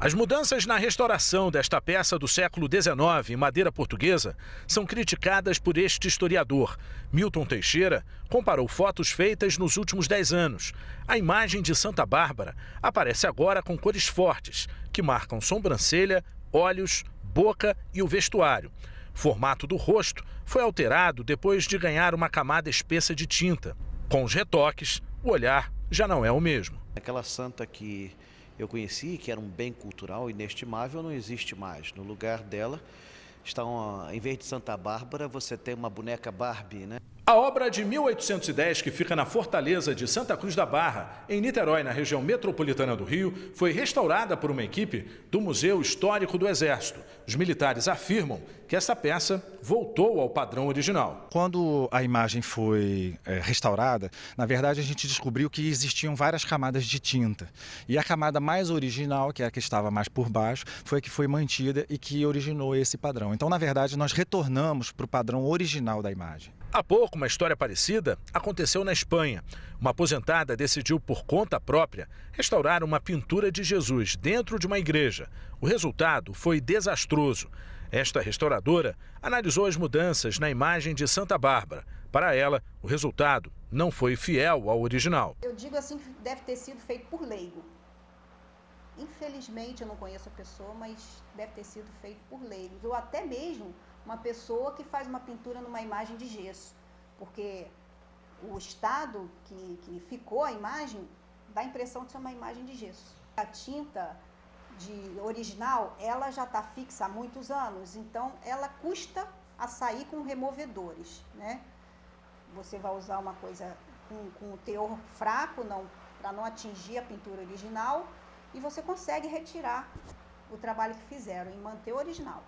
As mudanças na restauração desta peça do século XIX em madeira portuguesa são criticadas por este historiador. Milton Teixeira comparou fotos feitas nos últimos dez anos. A imagem de Santa Bárbara aparece agora com cores fortes, que marcam sobrancelha, olhos, boca e o vestuário. Formato do rosto foi alterado depois de ganhar uma camada espessa de tinta. Com os retoques, o olhar já não é o mesmo. Aquela santa que eu conheci, que era um bem cultural inestimável, não existe mais. No lugar dela está uma, em vez de Santa Bárbara, você tem uma boneca Barbie, né? A obra de 1810, que fica na Fortaleza de Santa Cruz da Barra, em Niterói, na região metropolitana do Rio, foi restaurada por uma equipe do Museu Histórico do Exército. Os militares afirmam que essa peça voltou ao padrão original. Quando a imagem foi é, restaurada, na verdade a gente descobriu que existiam várias camadas de tinta. E a camada mais original, que é a que estava mais por baixo, foi a que foi mantida e que originou esse padrão. Então, na verdade, nós retornamos para o padrão original da imagem. Há pouco, uma história parecida aconteceu na Espanha. Uma aposentada decidiu, por conta própria, restaurar uma pintura de Jesus dentro de uma igreja. O resultado foi desastroso. Esta restauradora analisou as mudanças na imagem de Santa Bárbara. Para ela, o resultado não foi fiel ao original. Eu digo assim que deve ter sido feito por leigo. Infelizmente, eu não conheço a pessoa, mas deve ter sido feito por leigos. Ou até mesmo uma pessoa que faz uma pintura numa imagem de gesso, porque o estado que, que ficou a imagem dá a impressão de ser uma imagem de gesso. A tinta de original, ela já está fixa há muitos anos, então ela custa a sair com removedores, né? Você vai usar uma coisa com, com teor fraco, não para não atingir a pintura original, e você consegue retirar o trabalho que fizeram e manter o original.